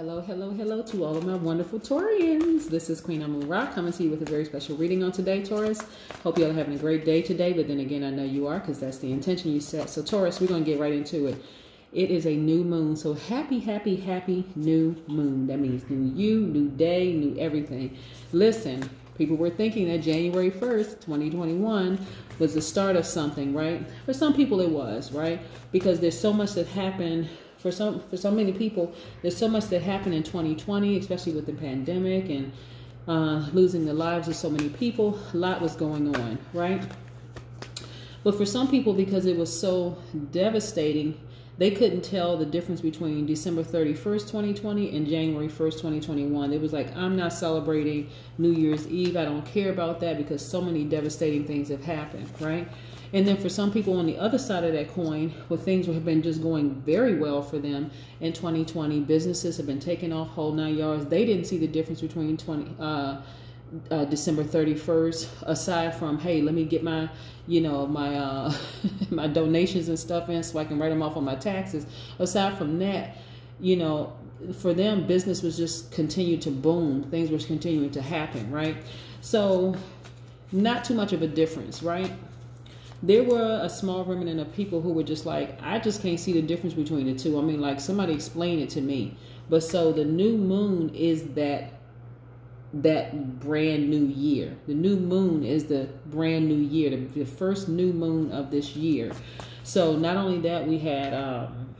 Hello, hello, hello to all of my wonderful Taurians. This is Queen Amun Ra coming to you with a very special reading on today, Taurus. Hope you all are having a great day today, but then again, I know you are because that's the intention you set. So, Taurus, we're going to get right into it. It is a new moon. So, happy, happy, happy new moon. That means new you, new day, new everything. Listen, people were thinking that January 1st, 2021 was the start of something, right? For some people, it was, right? Because there's so much that happened for some for so many people there's so much that happened in 2020 especially with the pandemic and uh, losing the lives of so many people a lot was going on right but for some people because it was so devastating they couldn't tell the difference between December 31st, 2020 and January 1st, 2021. It was like, I'm not celebrating New Year's Eve. I don't care about that because so many devastating things have happened, right? And then for some people on the other side of that coin, where things have been just going very well for them in 2020, businesses have been taking off whole nine yards. They didn't see the difference between 20. Uh, uh, December 31st, aside from, hey, let me get my, you know, my uh, my donations and stuff in so I can write them off on my taxes. Aside from that, you know, for them, business was just continued to boom. Things were continuing to happen, right? So, not too much of a difference, right? There were a small remnant of people who were just like, I just can't see the difference between the two. I mean, like somebody explain it to me. But so the new moon is that that brand new year. The new moon is the brand new year, the, the first new moon of this year. So not only that, we had um,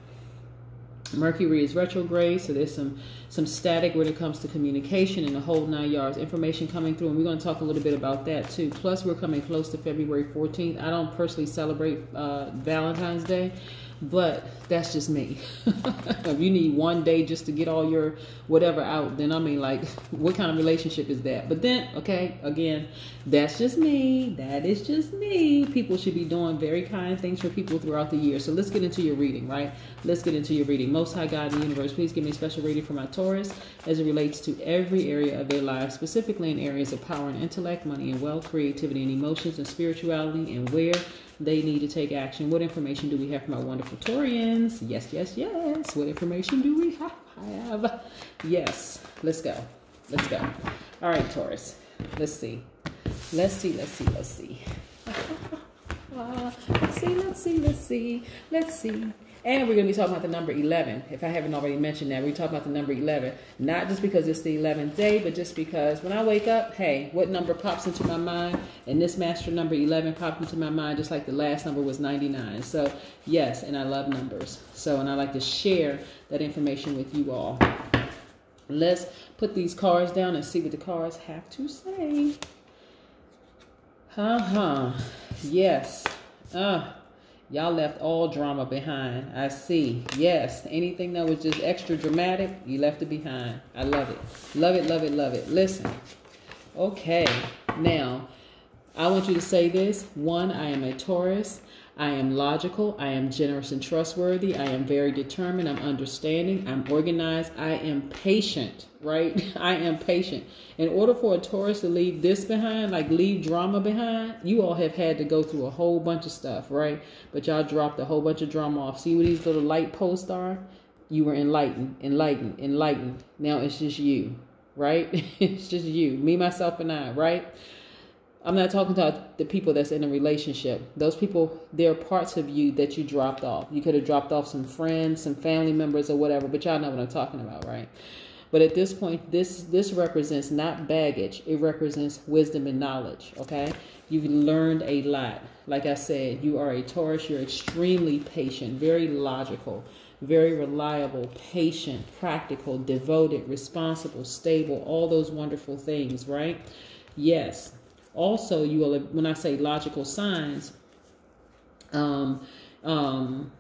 Mercury is retrograde, so there's some some static when it comes to communication and the whole nine yards. Information coming through, and we're going to talk a little bit about that too. Plus, we're coming close to February 14th. I don't personally celebrate uh, Valentine's Day, but that's just me. if you need one day just to get all your whatever out, then I mean, like, what kind of relationship is that? But then, okay, again, that's just me. That is just me. People should be doing very kind things for people throughout the year. So let's get into your reading, right? Let's get into your reading. Most High God in the universe, please give me a special reading for my Taurus as it relates to every area of their lives, specifically in areas of power and intellect, money and wealth, creativity and emotions, and spirituality, and where they need to take action. What information do we have from our wonderful Taurians? Yes, yes, yes. What information do we have? Yes. Let's go. Let's go. All right, Taurus. Let's see. Let's see. Let's see. Let's see. let's see. Let's see. Let's see. Let's see. And we're going to be talking about the number 11. If I haven't already mentioned that, we're talking about the number 11. Not just because it's the 11th day, but just because when I wake up, hey, what number pops into my mind? And this master number 11 popped into my mind just like the last number was 99. So, yes, and I love numbers. So, and I like to share that information with you all. Let's put these cards down and see what the cards have to say. Uh-huh. Yes. Uh Y'all left all drama behind. I see. Yes. Anything that was just extra dramatic, you left it behind. I love it. Love it, love it, love it. Listen. Okay. Now, I want you to say this. One, I am a Taurus. I am logical. I am generous and trustworthy. I am very determined. I'm understanding. I'm organized. I am patient, right? I am patient. In order for a Taurus to leave this behind, like leave drama behind, you all have had to go through a whole bunch of stuff, right? But y'all dropped a whole bunch of drama off. See what these little light posts are? You were enlightened, enlightened, enlightened. Now it's just you, right? it's just you, me, myself, and I, right? I'm not talking about the people that's in a relationship. Those people, there are parts of you that you dropped off. You could have dropped off some friends, some family members, or whatever, but y'all know what I'm talking about, right? But at this point, this this represents not baggage. It represents wisdom and knowledge. Okay, you've learned a lot. Like I said, you are a Taurus. You're extremely patient, very logical, very reliable, patient, practical, devoted, responsible, stable. All those wonderful things, right? Yes also you will when i say logical signs um, um,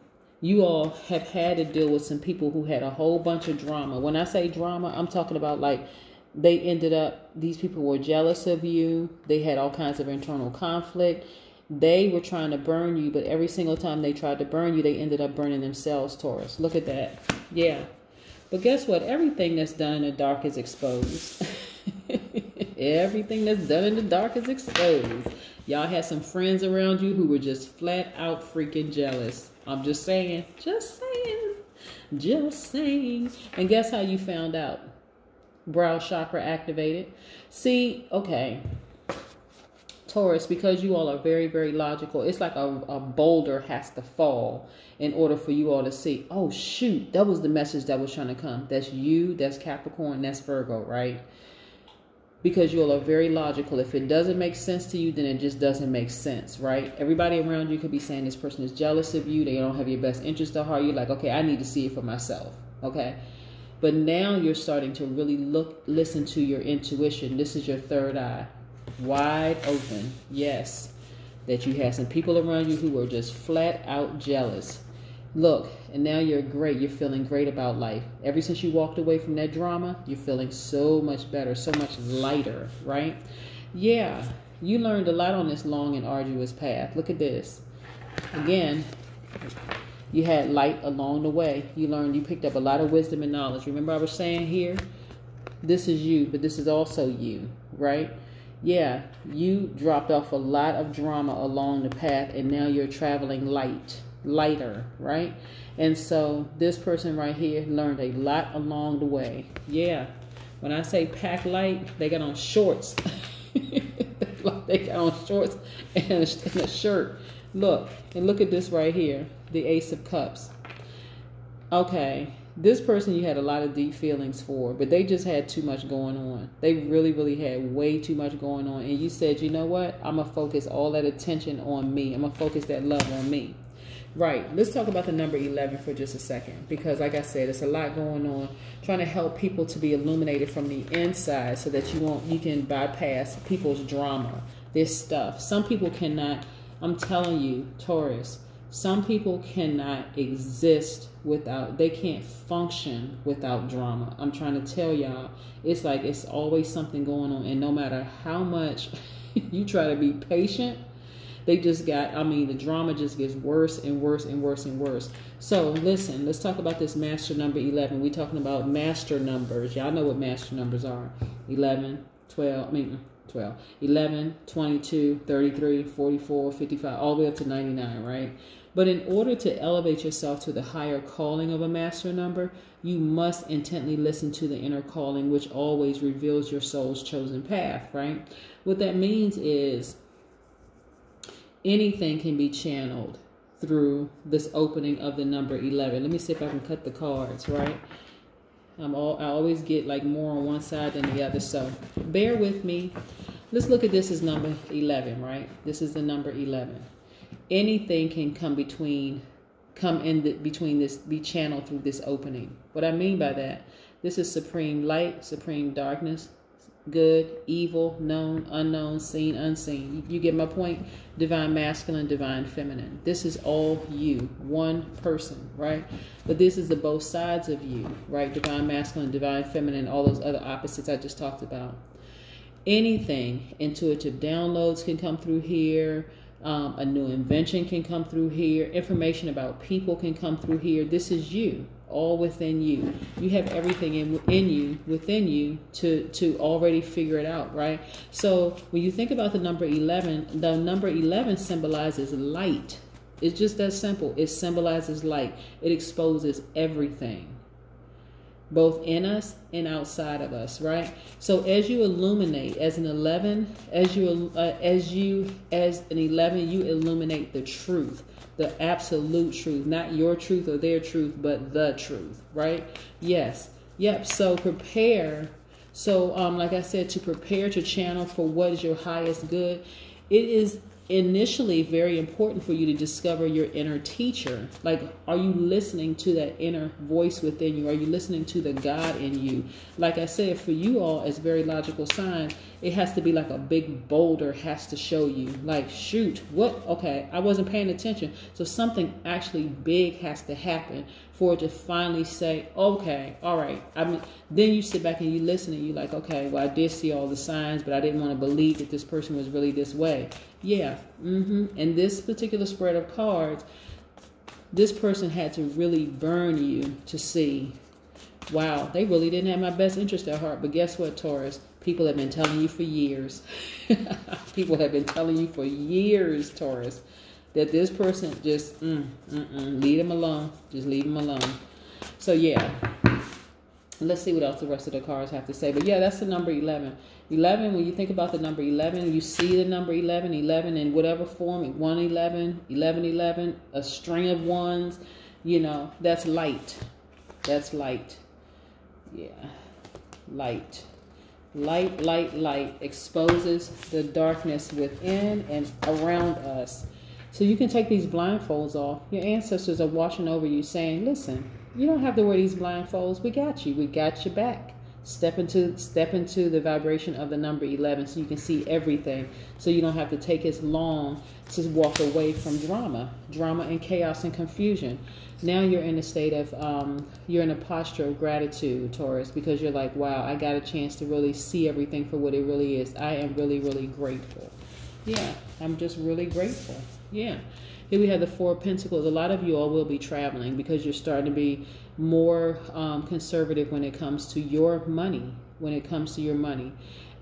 you all have had to deal with some people who had a whole bunch of drama. When i say drama i'm talking about like they ended up these people were jealous of you. They had all kinds of internal conflict. They were trying to burn you but every single time they tried to burn you they ended up burning themselves taurus. Look at that. Yeah. But guess what? Everything that's done in the dark is exposed Everything that's done in the dark is exposed. Y'all had some friends around you who were just flat out freaking jealous. I'm just saying, just saying. Just saying. And guess how you found out? Brow chakra activated. See, okay. Taurus, because you all are very, very logical, it's like a, a boulder has to fall in order for you all to see, oh, shoot, that was the message that was trying to come. That's you, that's Capricorn, that's Virgo, right? Because you all are very logical. If it doesn't make sense to you, then it just doesn't make sense, right? Everybody around you could be saying this person is jealous of you. They don't have your best interest at heart. You're like, okay, I need to see it for myself, okay? But now you're starting to really look, listen to your intuition. This is your third eye wide open. Yes, that you had some people around you who were just flat out jealous. Look, and now you're great. You're feeling great about life. Ever since you walked away from that drama, you're feeling so much better, so much lighter, right? Yeah, you learned a lot on this long and arduous path. Look at this. Again, you had light along the way. You learned, you picked up a lot of wisdom and knowledge. Remember, I was saying here, this is you, but this is also you, right? yeah, you dropped off a lot of drama along the path and now you're traveling light, lighter, right? And so this person right here learned a lot along the way. Yeah. When I say pack light, they got on shorts. they got on shorts and a, shirt. Look, and look at this right here, the Ace of Cups. Okay, this person you had a lot of deep feelings for, but they just had too much going on. They really, really had way too much going on. And you said, you know what? I'm going to focus all that attention on me. I'm going to focus that love on me. Right. Let's talk about the number 11 for just a second. Because, like I said, it's a lot going on. Trying to help people to be illuminated from the inside so that you won't, you can bypass people's drama, this stuff. Some people cannot, I'm telling you, Taurus, some people cannot exist without they can't function without drama i'm trying to tell y'all it's like it's always something going on and no matter how much you try to be patient they just got i mean the drama just gets worse and worse and worse and worse. So listen let's talk about this master number 11 we're talking about master numbers. Y'all know what master numbers are. 11 12 i mean uh, 12 11 22 33 44 55 all the way up to 99 right? But in order to elevate yourself to the higher calling of a master number, you must intently listen to the inner calling, which always reveals your soul's chosen path, right? What that means is anything can be channeled through this opening of the number 11. Let me see if I can cut the cards, right? I'm all, I always get like more on one side than the other, so bear with me. Let's look at this as number 11, right? This is the number 11 anything can come between come in the, between this be channeled through this opening what i mean by that this is supreme light supreme darkness good evil known unknown seen unseen. You, get my point? Divine masculine divine feminine. This is all you one person right? But this is the both sides of you right? Divine masculine divine feminine all those other opposites i just talked about. Anything intuitive downloads can come through here. Um, a new invention can come through here. Information about people can come through here. This is you, all within you. You have everything in, in you, within you, to to already figure it out, right? So when you think about the number eleven, the number eleven symbolizes light. It's just that simple. It symbolizes light. It exposes everything both in us and outside of us right? So as you illuminate as an 11 as you uh, as you as an 11 you illuminate the truth the absolute truth not your truth or their truth but the truth right? Yes. Yep so prepare. So um like i said to prepare to channel for what is your highest good. It is initially very important for you to discover your inner teacher. Like, are you listening to that inner voice within you? Are you listening to the God in you? Like I said, for you all, as very logical sign, it has to be like a big boulder has to show you. Like, shoot, what? Okay, I wasn't paying attention. So something actually big has to happen for it to finally say, okay, all right. I mean, then you sit back and you listen and you're like, okay, well, I did see all the signs, but I didn't want to believe that this person was really this way. Yeah. Mm-hmm. And this particular spread of cards, this person had to really burn you to see, wow, they really didn't have my best interest at heart. But guess what, Taurus? People have been telling you for years. People have been telling you for years, Taurus that this person just mm, mm, mm, leave them alone. Just leave them alone. So yeah. Let's see what else the rest of the cards have to say. But yeah, that's the number 11. 11, when you think about the number 11, you see the number 11, 11 in whatever form, 1 11, 11 11, a string of ones, you know, that's light. That's light. Yeah. Light. Light, light, light exposes the darkness within and around us. So you can take these blindfolds off. Your ancestors are watching over you saying, listen, you don't have to wear these blindfolds. We got you. We got your back. Step into step into the vibration of the number 11 so you can see everything. So you don't have to take as long to walk away from drama, drama and chaos and confusion. Now you're in a state of um, you're in a posture of gratitude, Taurus, because you're like, wow, I got a chance to really see everything for what it really is. I am really, really grateful. Yeah, I'm just really grateful. Yeah. Here we have the Four of Pentacles. A lot of you all will be traveling because you're starting to be more um, conservative when it comes to your money, when it comes to your money.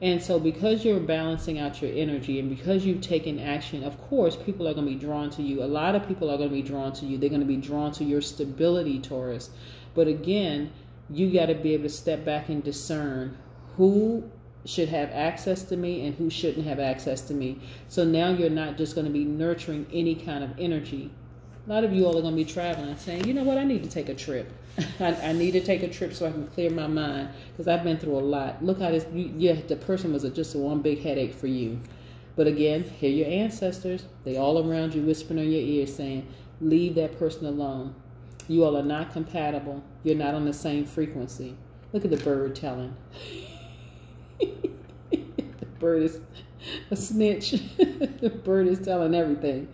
And so, because you're balancing out your energy and because you've taken action, of course, people are going to be drawn to you. A lot of people are going to be drawn to you. They're going to be drawn to your stability, Taurus. But again, you got to be able to step back and discern who should have access to me and who shouldn't have access to me. So now you're not just going to be nurturing any kind of energy. A lot of you all are going to be traveling saying, you know what, I need to take a trip. I, I, need to take a trip so I can clear my mind because I've been through a lot. Look how this, you, yeah, the person was just a one big headache for you. But again, hear your ancestors. They all around you whispering in your ear saying, leave that person alone. You all are not compatible. You're not on the same frequency. Look at the bird telling. the bird is a snitch. the bird is telling everything.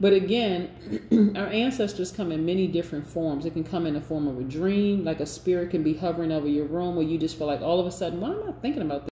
But again, our ancestors come in many different forms. It can come in the form of a dream, like a spirit can be hovering over your room where you just feel like all of a sudden, why am I thinking about this?